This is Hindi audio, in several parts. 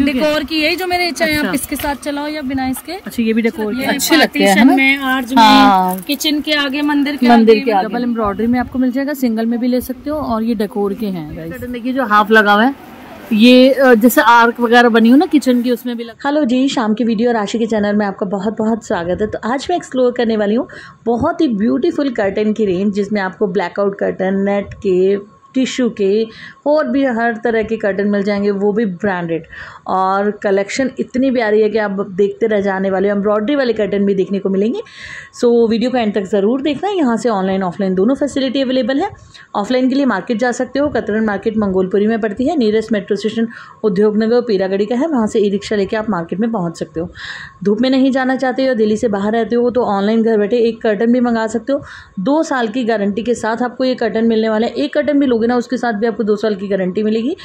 डेकोर की यही जो मेरी इच्छा है अच्छा। आप इसके साथ चलाओ या बिना इसके। अच्छा ये भी डेकोर अच्छे लगते हैं है में आर्ज हाँ। में किचन के आगे मंदिर के मंदिर के डबल एम्ब्रॉयडरी में आपको मिल जाएगा सिंगल में भी ले सकते हो और ये डेकोर के हैं देखिए जो हाफ़ लगा हुआ है ये जैसे आर्क वगैरह बनी हो ना किचन की उसमें भी लगा। हेलो जी शाम की वीडियो राशि के चैनल में आपका बहुत बहुत स्वागत है। तो आज मैं एक्सप्लोर करने वाली हूँ बहुत ही ब्यूटीफुल कर्टन की रेंज जिसमें आपको ब्लैकआउट कर्टन नेट के टिश्यू के और भी हर तरह के कर्टन मिल जाएँगे वो भी ब्रांडेड। और कलेक्शन इतनी प्यारी है कि आप देखते रह जाने वाले एम्ब्रॉयडरी वाले कर्टन भी देखने को मिलेंगे। सो so, वीडियो को एंड तक ज़रूर देखना। यहाँ से ऑनलाइन ऑफलाइन दोनों फैसिलिटी अवेलेबल है। ऑफलाइन के लिए मार्केट जा सकते हो। कतरन मार्केट मंगोलपुरी में पड़ती है। नियरेस्ट मेट्रो स्टेशन उद्योग नगर पीरागढ़ी का है। वहाँ से ई रिक्शा लेके आप मार्केट में पहुँच सकते हो। धूप में नहीं जाना चाहते हो दिल्ली से बाहर रहते हो तो ऑनलाइन घर बैठे एक कर्टन भी मंगा सकते हो। दो साल की गारंटी के साथ आपको ये कर्टन मिलने वाला है। एक कर्टन भी लोगे ना उसके साथ भी आपको दो साल की गारंटी मिलेगी।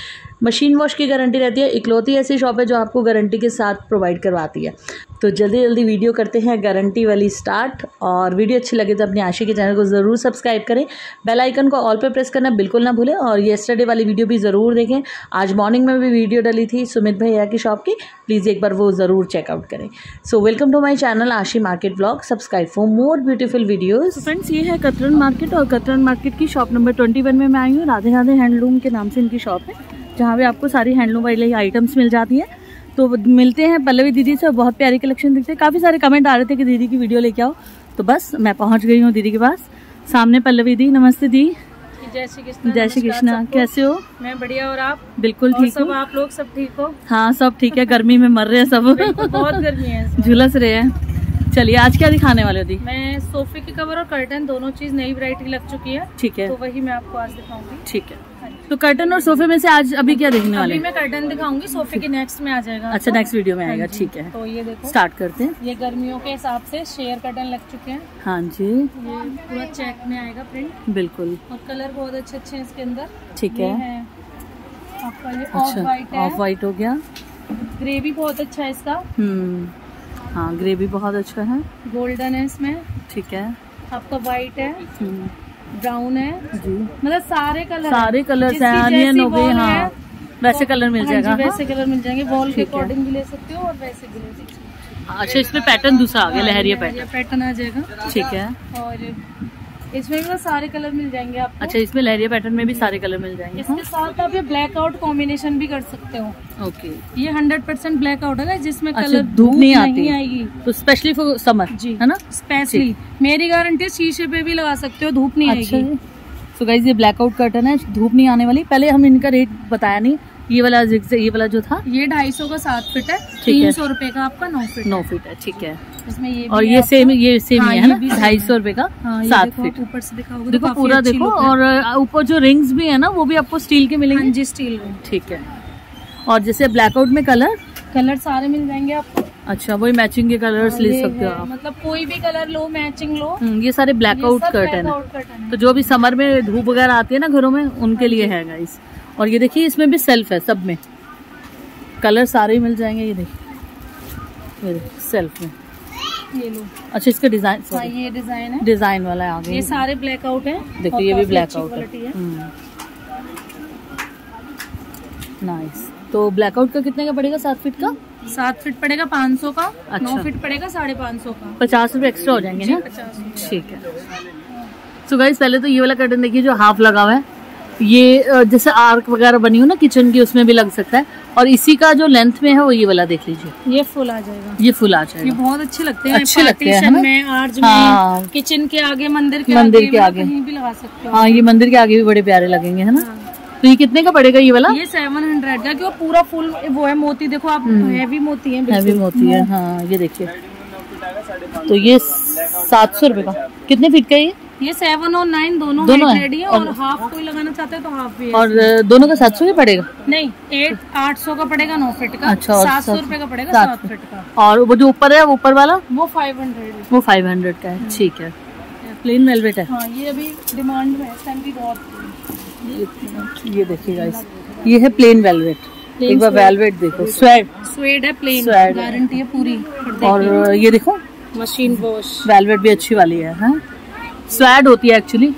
मशीन वॉश की गारंटी रहती है। इकलौती ऐसी शॉप है जो आपको गारंटी के साथ प्रोवाइड करवाती है। तो जल्दी जल्दी वीडियो करते हैं गारंटी वाली स्टार्ट। और वीडियो अच्छी लगे तो अपने आशी के चैनल को ज़रूर सब्सक्राइब करें। बेल आइकन को ऑल पे प्रेस करना बिल्कुल ना भूलें। और येस्टरडे वाली वीडियो भी ज़रूर देखें। आज मॉर्निंग में भी वीडियो डली थी सुमित भैया की शॉप की। प्लीज़ एक बार वो ज़रूर चेकआउट करें। So welcome to my channel Ashi market blog subscribe for more beautiful videos friends ये है कतरन मार्केट और कतरन मार्केट की शॉप नंबर ट्वेंटी में मैं आई हूँ। राधे राधे हैंडलूम के नाम से इनकी शॉप है, जहाँ पे आपको सारी हैंडलूम वाली आइटम्स मिल जाती है। तो मिलते हैं पल्लवी दीदी से बहुत प्यारी कलेक्शन दिखते हैं। काफ़ी सारे कमेंट आ रहे थे कि दीदी की वीडियो लेके आओ। तो बस मैं पहुँच गई हूँ दीदी के पास। सामने पल्लवी दी नमस्ते दी। जय श्री कृष्ण जय श्री कृष्णा कैसे हो? मैं बढ़िया और आप? बिल्कुल ठीक हूँ। आप लोग सब ठीक हो? हाँ सब ठीक है गर्मी में मर रहे हैं सब। बहुत गर्मी है झुलस रहे हैं। चलिए आज क्या दिखाने वाले हो दी? मैं सोफे की कवर और कर्टन दोनों चीज़ नई वैरायटी लग चुकी है। ठीक है। तो वही मैं आपको आज दिखाऊँगी। ठीक है। तो कर्टन और सोफे में से आज अभी क्या देखने वाले अभी मैं कर्टन दिखाऊँगी सोफे के नेक्स्ट में आ जाएगा। अच्छा नेक्स्ट वीडियो में हाँ आएगा ठीक है। तो ये देखो। स्टार्ट करते हैं। ये गर्मियों के हिसाब से शेयर कर्टन लग चुके हैं। हाँ जी। ये पूरा चेक में आएगा प्रिंट बिल्कुल। और कलर बहुत अच्छे अच्छे हैं इसके अंदर। ठीक है। है। आपका ये ऑफ़ अच्छा वाइट ऑफ़ है हो गया। ग्रे भी बहुत अच्छा है इसका। हम्म। हाँ ग्रे भी बहुत अच्छा है। गोल्डन है इसमें। ठीक है। आपका व्हाइट है। हम्म, ब्राउन है। जी। मतलब सारे कलर सारे कलर है अनियन हो गए हाँ। है, वैसे कलर मिल हाँ जाएगा। हाँ? वैसे कलर मिल जाएँगे। वॉल के अकॉर्डिंग भी ले सकते हो और वैसे भी ले सकते हो। अच्छा इसमें पैटर्न दूसरा आ गया लहरिया पैटर्न पैटर्न आ जाएगा। ठीक है। और इसमें भी सारे कलर मिल जाएँगे आपको। अच्छा इसमें लहरिया पैटर्न में भी सारे कलर मिल जाएँगे? इसके साथ आप ये ब्लैक आउट कॉम्बिनेशन भी कर सकते हो। ओके। ये हंड्रेड परसेंट ब्लैक आउट है जिसमें अच्छा, कलर धूप नहीं आती। आएगी। तो स्पेशली फॉर समर जी है ना? स्पेशली मेरी गारंटी शीशे पे भी लगा सकते हो धूप नहीं अच्छा। आएगी सो गाइज़ ये ब्लैकआउट कर्टन है धूप नहीं आने वाली। पहले हम इनका रेट बताया नहीं। ये वाला ये वाला जो था? ये ढाई सौ का सात फीट है तीन सौ रुपये का आपका नौ फिट नौ फिट है ठीक है। इसमें ये और ये सेम ये सेम हाँ, ही है ना? ढाई सौ रुपए का? हाँ, सात फीट ऊपर से दिखाओगे तो देखो पूरा देखो और ऊपर जो रिंग्स भी है ना वो भी आपको स्टील के हाँ मिलेंगे जी स्टील ठीक है। और जैसे ब्लैकआउट में कलर कलर सारे मिल जाएँगे आपको। अच्छा वही मैचिंग के कलर्स ले सकते हो आप। मतलब कोई भी कलर लो मैचिंग लो। हम्म, ये सारे ब्लैकआउट कर्टन है। तो जो भी समर में धूप वगैरह आती है ना घरों में उनके लिए है गाइस और ये देखिए इसमें भी सेल्फ है सब में। कलर सारे ही मिल जाएँगे ये देखिए। सेल्फ में। ये लो। अच्छा इसका डिज़ाइन हाँ ये डिज़ाइन है। डिज़ाइन वाला है आगे। ये सारे ब्लैक आउट है। देखो ये भी ब्लैक आउट है। नाइस तो ब्लैकआउट का कितने का पड़ेगा? सात फीट का? सात फीट पड़ेगा पाँच सौ का। अच्छा। नौ फीट पड़ेगा साढ़े पाँच सौ का। पचास रुपए एक्स्ट्रा हो जाएँगे ना? ठीक है। सो गाइस पहले तो ये वाला कर्टन देखिए जो हाफ़ लगा हुआ है। ये जैसे आर्क वगैरह बनी हो ना किचन की उसमें भी लग सकता है। और इसी का जो लेंथ में है वो ये वाला देख लीजिए। ये फुल आ जाएगा। ये फुल आ जाएगा। ये बहुत अच्छे लगते हैं। अच्छे लगते हैं, में आर्ज हाँ। में किचन के आगे मंदिर के मंदिर आगे के मतलब आगे। कहीं भी लगा सकते हो। हाँ ये मंदिर के आगे भी बड़े प्यारे लगेंगे है ना? हाँ। तो ये कितने का पड़ेगा ये वाला? ये सेवन हंड्रेड का क्यों पूरा फुल वो है मोती देखो आप हैवी मोती है हैवी मोती है हाँ ये देखिए। तो ये सात सौ रुपए का। कितने फीट का ये? ये सेवन और नाइन दोनों दोनों है? रेडी है और- और हाफ़ कोई लगाना चाहते हैं तो हाफ़ भी है और दोनों का सात सौ ही पड़ेगा? नहीं एट आठ सौ का पड़ेगा नौ फीट का। अच्छा, सात सौ रुपए का पड़ेगा सात फीट। का। और वो जो ऊपर है वो ऊपर वाला? वो फाइव हंड्रेड वो फाइव हंड्रेड का है ठीक है। प्लेन वेलवेट है। हाँ ये अभी डिमांड में है इस बहुत ये देखिए गाइस ये है प्लेन वेलवेट एक बार वेलवेट देखो स्वेड स्वेड है प्लेन गारंटी है। पूरी। और ये देखो। मशीन वॉश वेलवेट भी अच्छी वाली है हाँ? स्वेड होती है एक्चुअली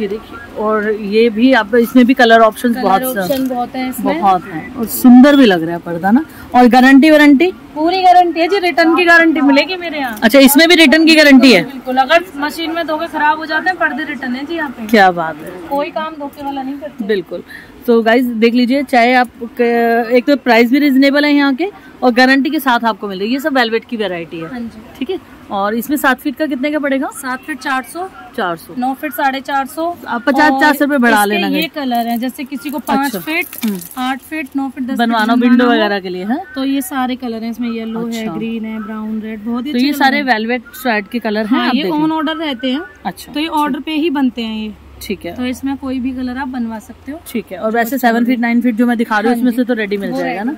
ये देखिए और ये भी आप इसमें भी कलर ऑप्शंस बहुत ऑप्शन बहुत हैं इसमें। बहुत है। और सुंदर भी लग रहा है पर्दा ना। और गारंटी वारंटी पूरी गारंटी है जी रिटर्न की गारंटी मिलेगी मेरे यहाँ। अच्छा इसमें भी रिटर्न की गारंटी है? बिल्कुल अगर मशीन में धोखे खराब हो जाते हैं पर्दे रिटर्न है जी यहाँ पे। क्या बात है। कोई काम धोखे वाला नहीं करते। बिल्कुल। तो गाइज़ देख लीजिए चाहे आप एक तो प्राइस भी रिजनेबल है यहाँ के और गारंटी के साथ आपको मिल रही है ये सब वेलवेट की वेरायटी है हाँ ठीक है और इसमें सात फीट का कितने का पड़ेगा सात फीट चार सौ चार सौ नौ फीट साढ़े चार सौ आप पचास चार सौ रुपए बढ़ा लेना ये कलर है जैसे किसी को पाँच अच्छा। फीट हम्म। आठ फीट नौ फीट दस बनवाना विंडो वगैरह के लिए है तो ये सारे कलर हैं इसमें येलो अच्छा। है। ग्रीन है ब्राउन रेड बहुत ही तो ये सारे हैं। वेलवेट स्वेट के कलर हैं हाँ ये। ऑन ऑर्डर रहते हैं अच्छा तो ये ऑर्डर पे ही बनते हैं ये ठीक है। तो इसमें कोई भी कलर आप बनवा सकते हो। ठीक है और वैसे सेवन फीट नाइन फीट जो मैं दिखा रही हूँ हाँ उसमें से तो रेडी मिल जाएगा ना?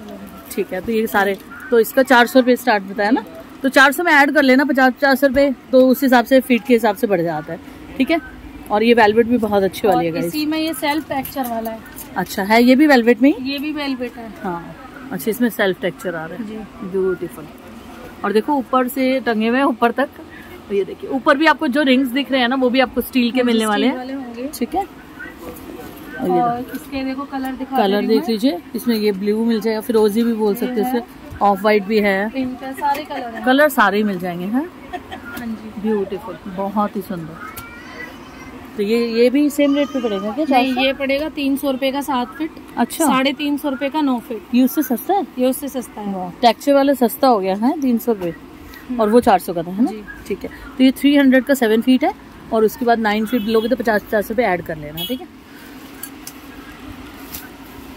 ठीक है तो ये सारे तो इसका चार सौ रुपये स्टार्ट बताया ना? तो चार सौ में ऐड कर लेना पचास पचास रुपये तो उस हिसाब से फीट के हिसाब से बढ़ जाता है ठीक है? और ये वेलवेट भी बहुत अच्छी वाली है इसी में ये सेल्फ टेक्सचर वाला है। अच्छा है ये भी वेलवेट में ये भी वेलवेट है। हाँ अच्छा इसमें सेल्फ टेक्सचर आ रहा है। ब्यूटीफुल और देखो ऊपर से टंगे हुए हैं ऊपर तक। ये देखिए ऊपर भी आपको जो रिंग्स दिख रहे हैं ना वो भी आपको स्टील के मिलने वाले हैं। होंगे। ठीक है? और ये और इसके देखो कलर दिखा कलर देख लीजिए इसमें ये ब्लू मिल जाएगा फिरोजी भी बोल सकते हैं ऑफ़ वाइट भी है। सारे कलर हैं। कलर सारे मिल जाएँगे हैं? हाँ ब्यूटीफुल बहुत ही सुंदर। तो ये ये भी सेम रेट पे पड़ेगा क्या नहीं ये पड़ेगा तीन सौ रुपये का सात फिट। अच्छा। साढ़े तीन सौ रुपये का नौ फिट। ये उससे सस्ता है? ये उससे सस्ता है। टैक्सी वाले सस्ता हो गया है तीन सौ रुपये और वो चार सौ का था है ना? ठीक है। तो ये थ्री हंड्रेड का सेवन फीट है और उसके बाद नाइन फीट लोगे तो पचास पचास रुपये ऐड कर लेना ठीक है?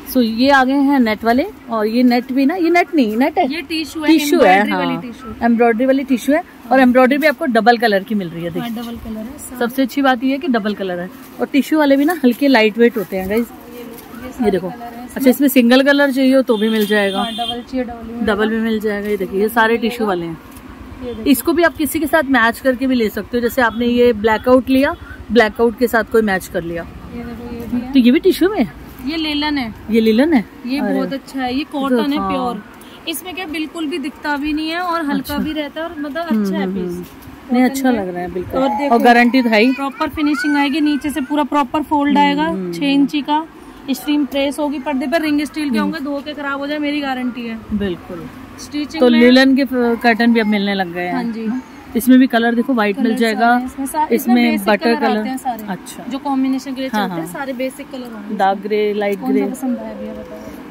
सो ये आ गए हैं नेट वाले और ये नेट भी ना ये नेट नहीं नेट है। ये टिश्यू है टिश्यू है हाँ। एम्ब्रॉयडरी वाली टिश्यू है और एम्ब्रॉयडरी भी आपको डबल कलर की मिल रही है देखिए। हाँ डबल कलर है सबसे अच्छी बात ये है कि डबल कलर है। और टिश्यू वाले भी ना हल्के लाइट वेट होते हैं गाइज़ ये ये ये देखो। अच्छा इसमें सिंगल कलर चाहिए तो भी मिल जाएगा। हाँ डबल चाहिए डबल भी मिल जाएगा। ये देखिए ये सारे टिश्यू वाले हैं। इसको भी आप किसी के साथ मैच करके भी ले सकते हो। जैसे आपने ये ब्लैकआउट लिया ब्लैकआउट के साथ कोई मैच कर लिया। ये ये तो ये भी टिश्यू में है? ये लेलन है। ये लिलन है? ये बहुत अच्छा है। ये कॉटन है हाँ। प्योर इसमें क्या बिल्कुल भी दिखता भी नहीं है और हल्का अच्छा। भी रहता है और मतलब अच्छा है पीस नहीं अच्छा लग रहा है बिल्कुल। और और गारंटी था ही प्रॉपर फिनिशिंग आएगी नीचे से पूरा प्रॉपर फोल्ड आएगा छह इंची का। स्ट्रीम प्रेस होगी पर्दे पर रिंग स्टील के होंगे धो के खराब हो जाए मेरी गारंटी है। बिल्कुल। स्टिचिंग तो लिलन के कर्टन भी अब मिलने लग गए हाँ। जी। इसमें भी कलर देखो व्हाइट मिल जाएगा। इसमें सा- इसमें बटर आते कलर अच्छा। जो कॉम्बिनेशन के लिए हाँ, हाँ। सारे basic colour dark grey light grey सा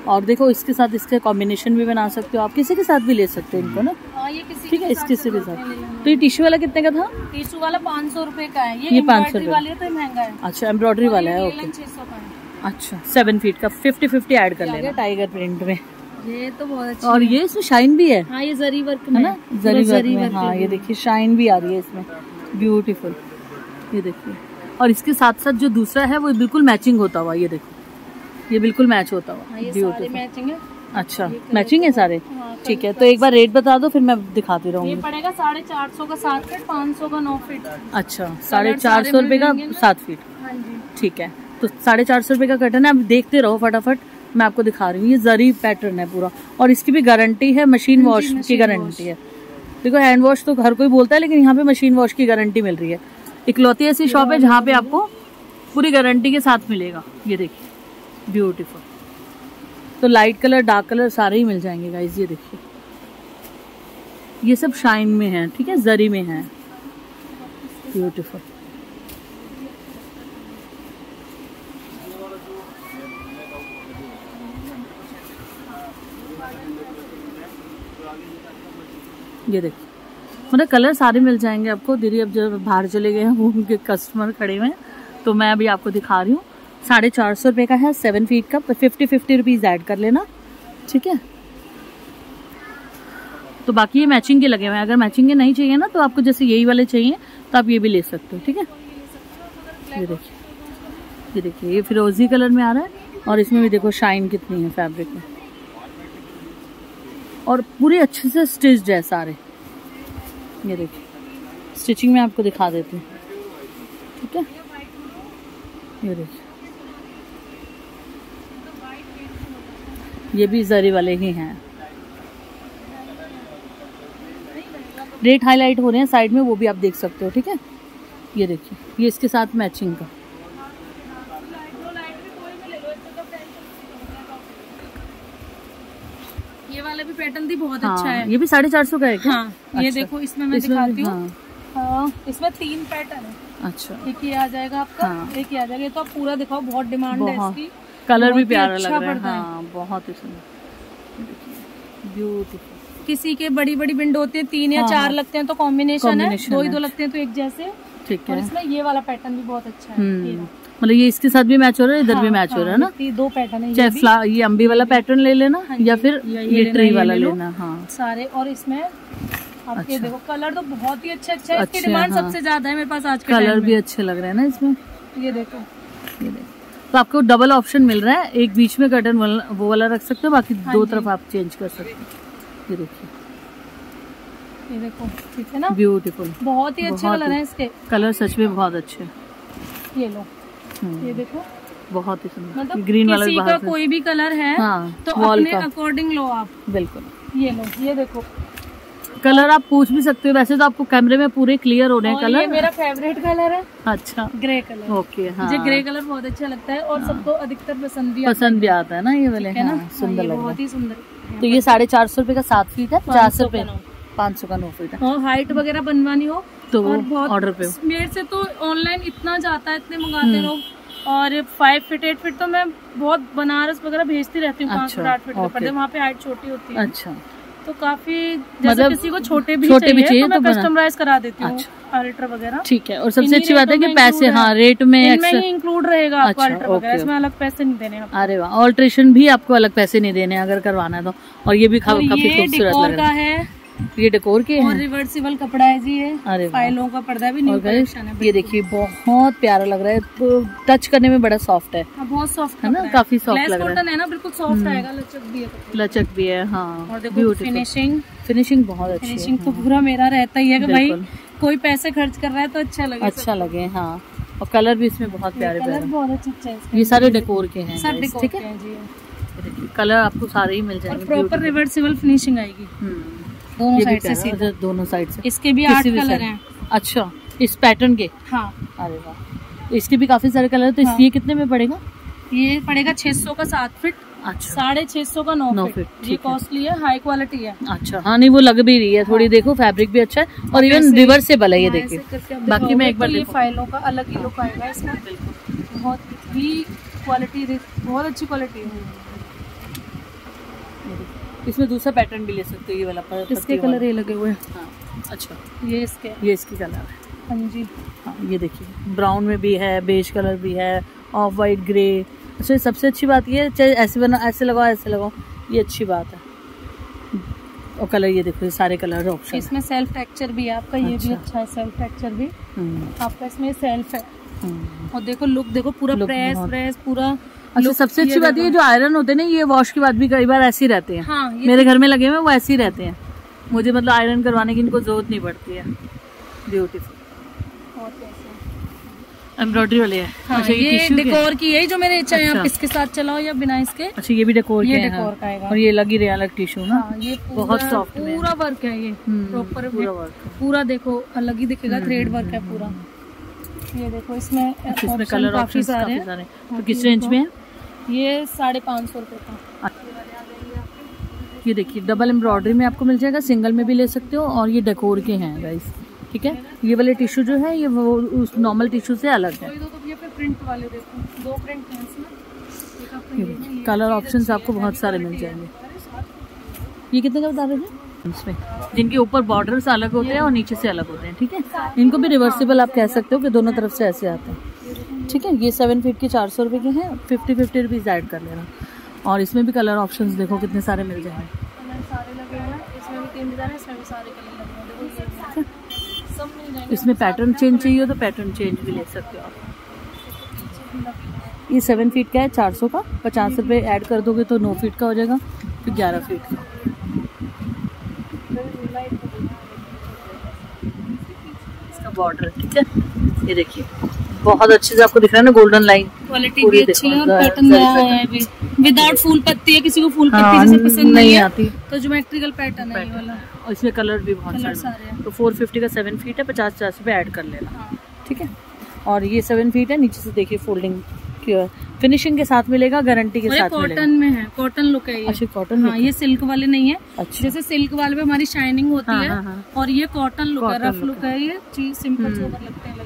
और देखो इसके साथ इसके कॉम्बिनेशन भी बना सकते हो आप। किसी के साथ भी ले सकते हो इनको ना? हाँ ये ठीक है इस किसी के साथ। तो ये टिश्यू वाला कितने का था? टिश्यू वाला पाँच सौ रुपये का है। ये 500 500 रुपये। वाली है तो महँगा है। अच्छा एम्ब्रॉयडरी वाला है ओके। सौ है। अच्छा। सेवन फीट का फिफ्टी फिफ्टी ऐड कर लेना। टाइगर प्रिंट में? ये तो बहुत अच्छा और ये इसमें शाइन भी है। हाँ ये जरी वर्क है में। ना जरी वर्क में हाँ ये देखिए शाइन भी आ रही है इसमें। ब्यूटीफुल ये देखिए। और इसके साथ साथ जो दूसरा है वो बिल्कुल मैचिंग होता हुआ ये देखो। ये बिल्कुल मैच होता हाँ हुआ ये सारे ब्यूटीफुल मैचिंग है। अच्छा मैचिंग है सारे? हाँ, ठीक है तो एक बार रेट बता दो फिर मैं दिखाती ये रहूँगी। पड़ेगा साढ़े चार सौ का सात फीट पाँच सौ का नौ फीट अच्छा साढ़े चार सौ रुपये का सात फीट हाँ ठीक है। तो साढ़े चार सौ रुपये का कटन है आप देखते रहो फटाफट मैं आपको दिखा रही हूँ ये जरी पैटर्न है पूरा। और इसकी भी गारंटी है मशीन हाँ वॉश की गारंटी है। देखो हैंड वॉश तो हर कोई बोलता है लेकिन यहाँ पे मशीन वॉश की गारंटी मिल रही है। इकलौती ऐसी शॉप है जहाँ पे आपको पूरी गारंटी के साथ मिलेगा। ये देखिए ब्यूटीफुल तो लाइट कलर डार्क कलर सारे ही मिल जाएँगे गाइज़ ये देखिए। ये सब शाइन में है ठीक है? जरी में है। ब्यूटीफुल ये देखिए। मतलब कलर सारे मिल जाएँगे आपको। दीदी, अब जब बाहर चले गए हैं उनके कस्टमर खड़े हुए हैं तो मैं अभी आपको दिखा रही हूँ। साढ़े चार सौ रुपये का है सेवन फीट का फिफ्टी फिफ्टी रुपीज़ ऐड कर लेना। ठीक है? तो बाकी ये मैचिंग के लगे हुए हैं। अगर मैचिंग के नहीं चाहिए ना तो आपको जैसे यही वाले चाहिए तो आप ये भी ले सकते हो। ठीक है? ये देखिए। ये देखिए, ये फिरोजी कलर में आ रहा है, और इसमें भी देखो शाइन कितनी है फैब्रिक में। और पूरे अच्छे से स्टिच्ड है सारे। ये देखिए। स्टिचिंग में आपको दिखा देती हूँ। ठीक है? ये देखिए। ये भी जरी वाले ही हैं। रेट हाईलाइट हो रहे हैं साइड में, वो भी आप देख सकते हो, ठीक है? ये देखिए। ये इसके साथ मैचिंग का ये वाला भी पैटर्न भी बहुत हाँ, अच्छा है ये भी साढ़े चार सौ का है क्या? हाँ ये अच्छा। देखो इसमें मैं इसमें दिखाती हूँ। हाँ, हाँ, इसमें तीन पैटर्न है। अच्छा। एक ये आ जाएगा आपका हाँ। एक ये आ जाएगा। तो आप पूरा दिखाओ बहुत डिमांड है इसकी। कलर भी प्यारा अच्छा लग रहा है। हाँ। बहुत ही सुंदर। ब्यूटीफुल किसी के बड़ी बड़ी विंडो होती है तीन या हाँ, चार हाँ। लगते हैं तो कॉम्बिनेशन है दो ही दो लगते हैं तो एक जैसे। ठीक और है। इसमें ये वाला पैटर्न भी बहुत अच्छा है। हम्म। मतलब ये इसके साथ भी मैच हो रहा है इधर भी हाँ, मैच हो हाँ, रहा है ना? ये दो पैटर्न है चाहे फ्ला ये अम्बी वाला पैटर्न ले लेना हाँ, या फिर ये ट्री वाला लेना हाँ। सारे और इसमें आप अच्छा। देखो कलर तो बहुत ही अच्छे अच्छे है इसकी डिमांड हाँ। सबसे ज़्यादा है मेरे पास आज के कलर भी अच्छे लग रहे हैं ना इसमें? ये देखो। ये देखो। तो आपको डबल ऑप्शन मिल रहा है एक बीच में कर्टन वाला वो वाला रख सकते हो बाकी हाँ दो तरफ़ आप चेंज कर सकते हो। ये देखिए। ये देखो ठीक है ना? ब्यूटीफुल बहुत ही अच्छे कलर ही- हैं इसके। कलर सच में बहुत अच्छे ये लो। ये देखो। बहुत ही सुंदर। मतलब ग्रीन वाला किसी का कोई भी कलर है हाँ तो अपने अकॉर्डिंग लो आप। बिल्कुल। ये लो ये देखो। कलर आप पूछ भी सकते हो वैसे तो आपको कैमरे में पूरे क्लियर हो रहे हैं और ये कलर। मेरा फेवरेट कलर है। अच्छा। ग्रे कलर ओके हाँ। मुझे ग्रे कलर बहुत अच्छा लगता है और हाँ। सबको अधिकतर पसंद भी आता पसंद भी आता है ना ये वाले है ना? हाँ, सुंदर हाँ, बहुत ही सुंदर। तो ये साढ़े चार सौ रुपए का सात फीट है पचास 500 रुपए। का नौ। पाँच सौ का नौ फीट और हाइट वगैरह बनवानी हो तो वो ऑर्डर पे मेरे से तो ऑनलाइन इतना जाता है इतने मंगाते लोग। और फाइव फीट एट फीट तो मैं बहुत बनारस वगैरह भेजती रहती हूँ पाँच अच्छा, फीट आठ फीट के पर्दे वहाँ पे हाइट छोटी होती है। अच्छा। तो काफ़ी जैसे मतलब किसी को छोटे भी छोटे भी चाहिए, चाहिए तो मैं तो कस्टमाइज करा देती हूँ अच्छा। अल्ट्रा वगैरह। ठीक है और सबसे अच्छी बात है कि पैसे हाँ रेट में इनमें ही इंक्लूड रहेगा आपको अच्छा, अल्ट्रा वगैरह। इसमें अलग पैसे नहीं देने आपको। अरे वाह ऑल्ट्रेशन भी आपको अलग पैसे नहीं देने अगर करवाना है तो। और ये भी और काफ़ी खूबसूरत लग रहा है ये डेकोर के और रिवर्सिबल कपड़ा है जी ये। अरे फाइलों का पर्दा भी न्यू कलेक्शन है ये देखिए बहुत प्यारा लग रहा है। तो टच करने में बड़ा सॉफ्ट है। हाँ, बहुत सॉफ्ट है ना? काफ़ी soft लग रहा है। हम्म। है ना? बिल्कुल सॉफ्ट आएगा लचक भी है लचक भी है हाँ। और देखो फिनिशिंग फिनिशिंग बहुत अच्छी फिनिशिंग तो पूरा मेरा रहता ही है कि भाई कोई पैसे खर्च कर रहा है तो अच्छा लगे अच्छा लगे हाँ। और कलर भी इसमें बहुत प्यारे कलर बहुत अच्छे अच्छा है ये सारे डेकोर के हैं सब ठीक है? हैं कलर आपको सारे ही मिल जाएँगे प्रॉपर रिवर्सिबल फिनिशिंग आएगी। हम्म, दोनों साइड से सीधा। दोनों साइड से। इसके भी आठ कलर। हैं। अच्छा इस पैटर्न के? हाँ। अरे वाह। इसके भी काफ़ी सारे कलर हैं, तो हाँ। ये कितने में पड़ेगा? ये पड़ेगा 600 का सात फीट अच्छा। साढ़े छह सौ का नौ नौ फीट। फीट, ये कॉस्टली है। हाई क्वालिटी है। अच्छा हाँ नहीं वो लग भी रही है थोड़ी देखो फैब्रिक भी अच्छा है और इवन रिवर्सेबल है ये हाँ, देखिए। बाकी मैं एक बार ये फाइलों का अलग ही लुक आएगा इसमें। बहुत ही क्वालिटी बहुत अच्छी क्वालिटी है। इसमें दूसरा पैटर्न भी ले सकते हो ये वाला पर- इसके कलर ये लगे हुए हैं। हाँ अच्छा। ये इसके। ये इसकी कलर है। हाँ जी। हाँ ये देखिए ब्राउन में भी है बेज कलर भी है ऑफ़ वाइट ग्रे अच्छा सबसे अच्छी बात ये चाहे ऐसे बना ऐसे लगाओ ऐसे लगाओ ये अच्छी बात है। और कलर ये देखो ये सारे कलर ऑप्शन इसमें सेल्फ टेक्सचर भी है आपका ये भी अच्छा। अच्छा है सेल्फ टेक्सचर भी। आपका इसमें सेल्फ है। और देखो लुक देखो पूरा प्रेस प्रेस पूरा अच्छा सबसे अच्छी बात ये जो आयरन होते हैं ना ये वॉश के बाद भी कई बार ऐसे ही रहते हैं। हाँ मेरे घर में लगे हुए वो ऐसे ही रहते हैं। मुझे मतलब आयरन करवाने की इनको ज़रूरत नहीं पड़ती है। ब्यूटीफुल एम्ब्रॉयडरी वाले हैं। हाँ अच्छा ये ये डेकोर की है जो मेरे इच्छा अच्छा। आप इसके साथ चलाओ या बिना इसके। अच्छा ये भी डेकोर ये डेकोर। का आएगा। और ये लगी रहे अलग टिश्यू ना। हाँ ये बहुत है। पूरा वर्क है ये। हम्म, प्रॉपर पूरा वर्क पूरा देखो अलग ही दिखेगा थ्रेड वर्क है पूरा। ये देखो इसमें अच्छा, इसमें कलर ऑप्शन काफ़ी सारे हैं। हाँ, तो किस रेंज में है? ये साढ़े पाँच सौ रुपये का। ये देखिए डबल एम्ब्रॉयडरी में आपको मिल जाएगा सिंगल में भी ले सकते हो और ये डेकोर के हैं गाइस ठीक है? ये वाले टिश्यू जो है ये वो उस नॉर्मल टिश्यू से अलग है। दो तो हैं है, कलर ऑप्शन आपको बहुत सारे मिल जाएँगे। ये कितने का बता रहे इसमें। जिनके ऊपर बॉर्डर्स अलग होते हैं और नीचे से अलग होते हैं ठीक है? इनको भी रिवर्सिबल आप कह सकते हो कि दोनों तरफ़ से ऐसे आते हैं। ठीक है ये सेवन फीट के चार सौ रुपये के हैं फिफ्टी फिफ्टी रुपीज़ ऐड कर लेना। और इसमें भी कलर ऑप्शंस देखो कितने सारे मिल जाएँगे। सारे लगे हुए हैं इसमें भी तीन डिज़ाइन है इसमें भी सारे कलर लगे हुए हैं देखो ये सब मिल जाएँगे। इसमें पैटर्न चेंज चाहिए हो तो पैटर्न चेंज भी ले सकते हो आप। ये सेवन फीट का है चार सौ का। पचास रुपये ऐड कर दोगे तो नौ फीट का हो जाएगा फिर ग्यारह फीट का। इसका बॉर्डर ठीक है? ये देखिए। बहुत अच्छे से आपको दिख रहा है ना गोल्डन लाइन क्वालिटी भी अच्छी है और पैटर्न नया आया है भी विदाउट फूल पत्ती है किसी को फूल हाँ, पत्ती जैसे पसंद नहीं आती। तो ज्योमेट्रिकल पैटर्न है ये वाला। और इसमें कलर भी बहुत सारे हैं। तो फोर फिफ्टी का सेवन फीट है पचास पचास रुपये ऐड कर लेना। हाँ। ठीक है? और ये सेवन फीट है नीचे से देखिए फोल्डिंग फिनिशिंग के साथ मिलेगा गारंटी के साथ कॉटन में है कॉटन लुक है ये। अच्छा कॉटन हाँ ये सिल्क वाले नहीं है। अच्छा। जैसे सिल्क वाले पे हमारी शाइनिंग होती हाँ, है हाँ, हाँ। और ये कॉटन लुक है रफ लुक है। ये। चीज़ सिंपल सोबर लगते हैं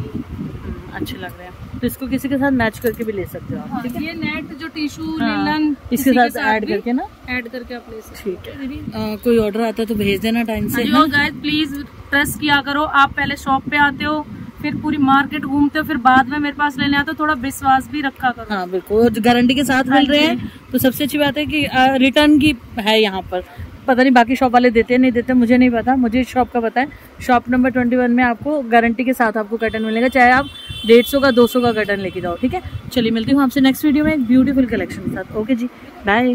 अच्छे लग रहे हैं। तो इसको किसी के साथ मैच करके भी ले सकते हो आप हाँ, ये नेट जो टिश्यू हाँ, इसके साथ ऐड करके ना? ऐड करके आप ले सकते ठीक है। हो कोई ऑर्डर आता है तो भेज देना टाइम से। जो गाइस प्लीज़ ट्रस्ट किया करो। आप पहले शॉप पे आते हो फिर पूरी मार्केट घूमते हो फिर बाद में मेरे पास लेने आते हो थोड़ा विश्वास भी रखा करो। हाँ बिल्कुल। गारंटी के साथ मिल रहे हैं तो सबसे अच्छी बात है कि रिटर्न की है यहाँ पर। पता नहीं बाकी शॉप वाले देते हैं नहीं देते, मुझे नहीं पता। मुझे शॉप का पता है। शॉप नंबर ट्वेंटी वन में आपको गारंटी के साथ आपको कटन मिलेगा। चाहे आप डेढ़ सौ का, दो सौ का कटन लेके जाओ, ठीक है? चलिए, मिलती हूँ आपसे नेक्स्ट वीडियो में एक ब्यूटीफुल कलेक्शन के साथ। ओके जी बाय